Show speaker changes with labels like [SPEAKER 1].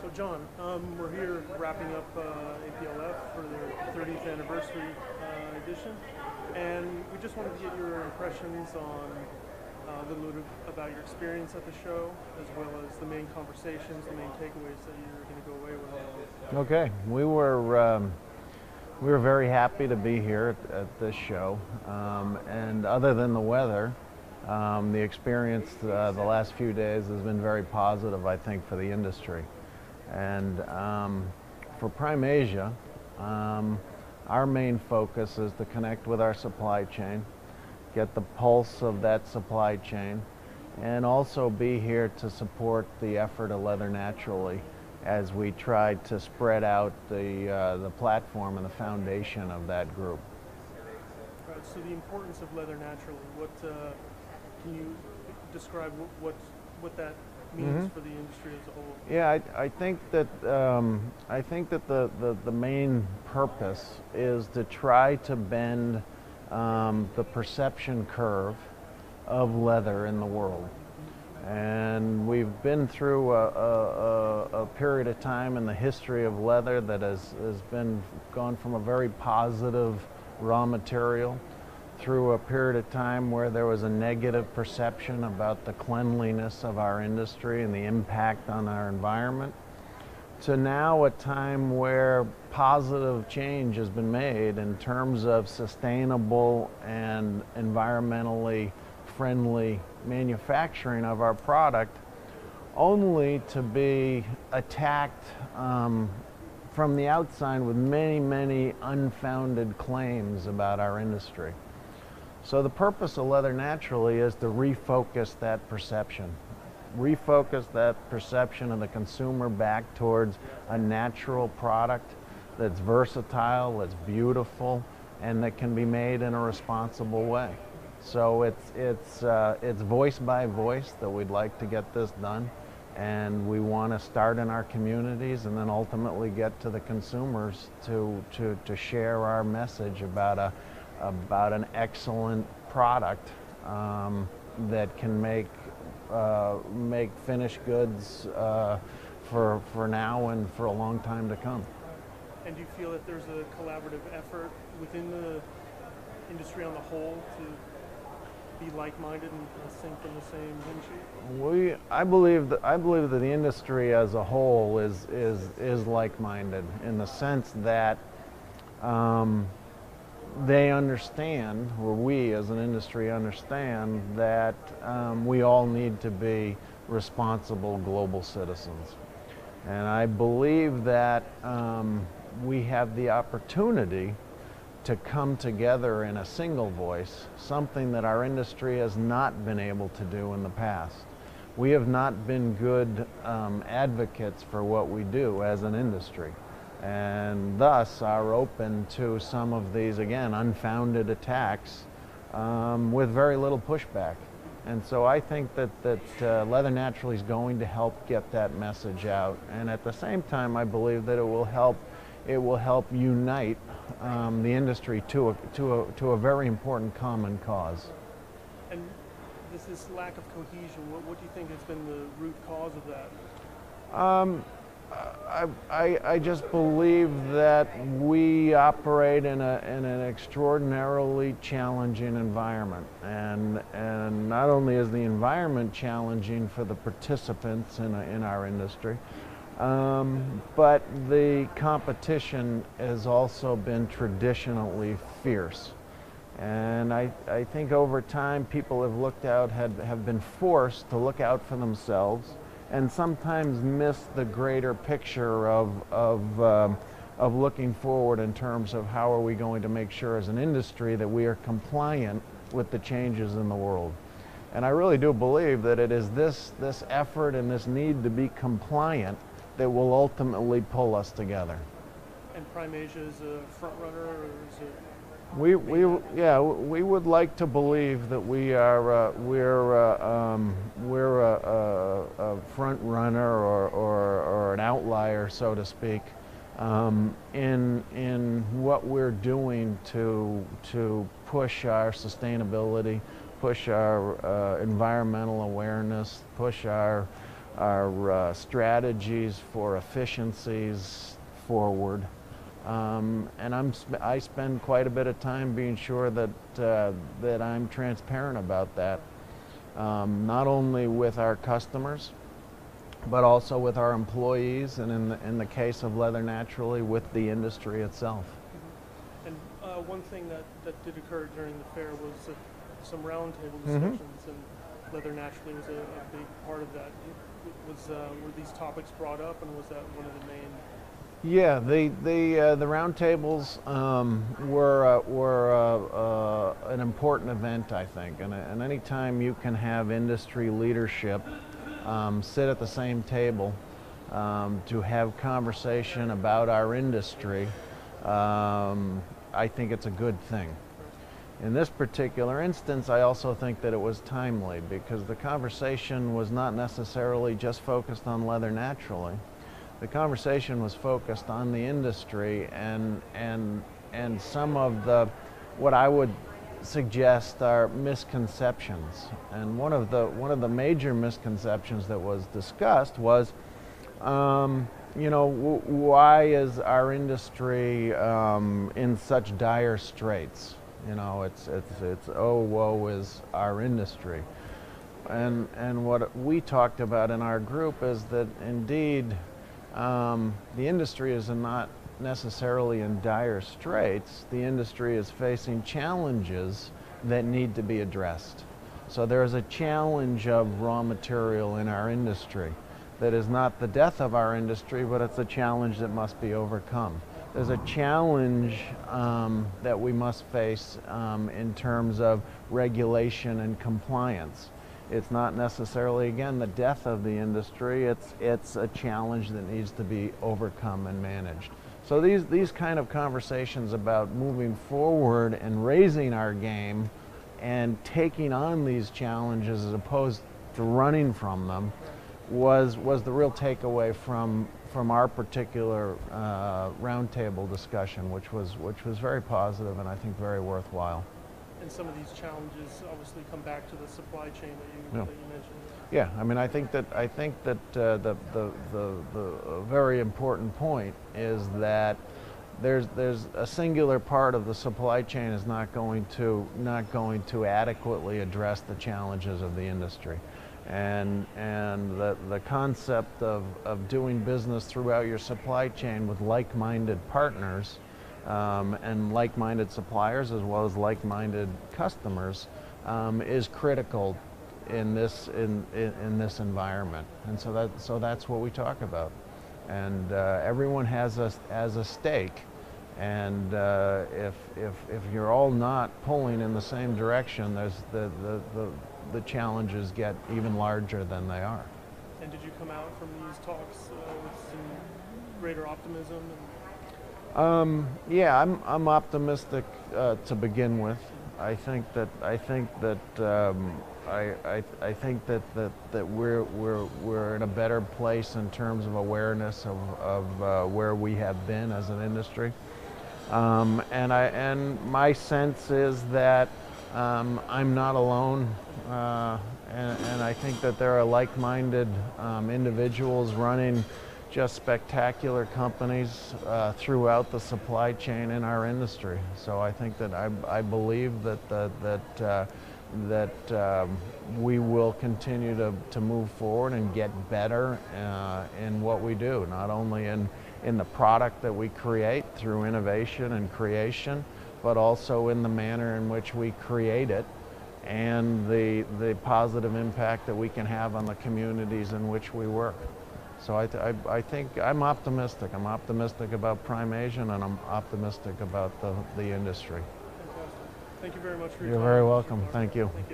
[SPEAKER 1] So, Jon, um, we're here wrapping up uh, APLF for their 30th anniversary uh, edition, and we just wanted to get your impressions on uh, a little bit about your experience at the show, as well as the main conversations, the main takeaways that you're going to go away with.
[SPEAKER 2] Okay, we were um, we were very happy to be here at, at this show, um, and other than the weather. Um, the experience uh, the last few days has been very positive, I think, for the industry. And um, for PrimeAsia, um, our main focus is to connect with our supply chain, get the pulse of that supply chain, and also be here to support the effort of Leather Naturally as we try to spread out the, uh, the platform and the foundation of that group.
[SPEAKER 1] Right, so the importance of Leather Naturally, what, uh, can you describe what, what, what that means
[SPEAKER 2] Mhm.
[SPEAKER 1] for the industry as a whole?
[SPEAKER 2] Yeah, I, I think that um, I think that the, the, the main purpose is to try to bend um, the perception curve of leather in the world. And we've been through a, a, a, a period of time in the history of leather that has, has been gone from a very positive raw material through a period of time where there was a negative perception about the cleanliness of our industry and the impact on our environment to now a time where positive change has been made in terms of sustainable and environmentally friendly manufacturing of our product only to be attacked um, from the outside with many, many unfounded claims about our industry. So the purpose of Leather Naturally is to refocus that perception. Refocus that perception of the consumer back towards a natural product that's versatile, that's beautiful, and that can be made in a responsible way. So it's, it's, uh, it's voice by voice that we'd like to get this done. And we want to start in our communities and then ultimately get to the consumers to, to, to share our message about a, about an excellent product um, that can make uh, make finished goods uh, for for now and for a long time to come.
[SPEAKER 1] And do you feel that there's a collaborative effort within the industry on the whole to be like-minded and sing from the same hymn?
[SPEAKER 2] We, I believe that I believe that the industry as a whole is is is like-minded in the sense that. Um, they understand, or we as an industry understand, that um, we all need to be responsible global citizens. And I believe that um, we have the opportunity to come together in a single voice, something that our industry has not been able to do in the past. We have not been good um, advocates for what we do as an industry and thus are open to some of these, again, unfounded attacks um, with very little pushback. And so I think that, that uh, Leather Naturally is going to help get that message out. And at the same time, I believe that it will help, it will help unite um, the industry to a, to, a, to a very important common cause.
[SPEAKER 1] And this, this lack of cohesion, what, what do you think has been the root cause of that?
[SPEAKER 2] Um, I, I, I, just believe that we operate in, a, in an extraordinarily challenging environment. And, and not only is the environment challenging for the participants in, a, in our industry, um, but the competition has also been traditionally fierce. And I, I think over time people have looked out, had, have been forced to look out for themselves and sometimes miss the greater picture of, of, um, of looking forward in terms of how are we going to make sure as an industry that we are compliant with the changes in the world. And I really do believe that it is this, this effort and this need to be compliant that will ultimately pull us together.
[SPEAKER 1] And PrimeAsia is a front runner or is it
[SPEAKER 2] we, we, yeah, we would like to believe that we are, uh, we're, uh, um, we're a, a, a, front runner or, or, or, an outlier, so to speak, um, in, in what we're doing to, to push our sustainability, push our uh, environmental awareness, push our, our uh, strategies for efficiencies forward. Um, and I'm, sp- I spend quite a bit of time being sure that, uh, that I'm transparent about that, um, not only with our customers, but also with our employees, and in the, in the case of Leather Naturally, with the industry itself.
[SPEAKER 1] And uh, one thing that, that did occur during the fair was uh, some roundtable
[SPEAKER 2] Mhm.
[SPEAKER 1] discussions, and leather naturally was a, a big part of that. W- Was uh, were these topics brought up, and was that one of the main?
[SPEAKER 2] Yeah, the the uh, the roundtables um, were uh, were uh, uh, an important event, I think, and and anytime you can have industry leadership um, sit at the same table um, to have conversation about our industry, um, I think it's a good thing. In this particular instance, I also think that it was timely because the conversation was not necessarily just focused on leather naturally. The conversation was focused on the industry and and and some of the what I would suggest are misconceptions. And one of the one of the major misconceptions that was discussed was um, you know, why is our industry um, in such dire straits? You know, it's, it's, it's, oh, woe is our industry. And, and what we talked about in our group is that indeed um, the industry is not necessarily in dire straits. The industry is facing challenges that need to be addressed. So there is a challenge of raw material in our industry that is not the death of our industry, but it's a challenge that must be overcome. There's a challenge um, that we must face um, in terms of regulation and compliance. It's not necessarily, again, the death of the industry. It's it's a challenge that needs to be overcome and managed. So these these kind of conversations about moving forward and raising our game and taking on these challenges as opposed to running from them was was the real takeaway from from our particular uh, roundtable discussion, which was which was very positive and I think very worthwhile.
[SPEAKER 1] And some of these challenges obviously come back to the supply chain that you,
[SPEAKER 2] Yeah.
[SPEAKER 1] that you mentioned.
[SPEAKER 2] Yeah, I mean, I think that I think that uh, the, the the the very important point is that there's there's a singular part of the supply chain is not going to not going to adequately address the challenges of the industry, and and the the concept of of doing business throughout your supply chain with like-minded partners. Um, and like-minded suppliers as well as like-minded customers um, is critical in this in, in, in this environment. And so that so that's what we talk about. And uh, everyone has a has a stake. And uh, if if if you're all not pulling in the same direction there's the the, the the challenges get even larger than they are.
[SPEAKER 1] And did you come out from these talks uh, with some greater optimism?
[SPEAKER 2] Um, yeah, I'm, I'm optimistic uh, to begin with. I think that I think that um, I, I, I think that, that, that we're, we're, we're in a better place in terms of awareness of, of uh, where we have been as an industry. Um, and, I, and my sense is that um, I'm not alone. Uh, and, and I think that there are like-minded um, individuals running just spectacular companies uh, throughout the supply chain in our industry. So I think that I, I believe that the, that uh, that um, we will continue to, to move forward and get better uh, in what we do, not only in in the product that we create through innovation and creation, but also in the manner in which we create it and the the positive impact that we can have on the communities in which we work. So I, th- I, I think I'm optimistic. I'm optimistic about Prime Asian and I'm optimistic about the, the industry.
[SPEAKER 1] fantastic. Thank you very much for your
[SPEAKER 2] You're
[SPEAKER 1] time.
[SPEAKER 2] very welcome. Thank you.
[SPEAKER 1] Thank you.